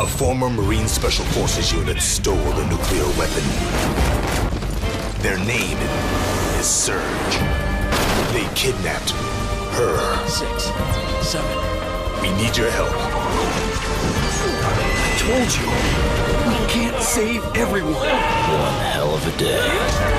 A former Marine Special Forces unit stole the nuclear weapon. Their name is Surge. They kidnapped her. Six, seven. We need your help. I told you, we can't save everyone. One hell of a day.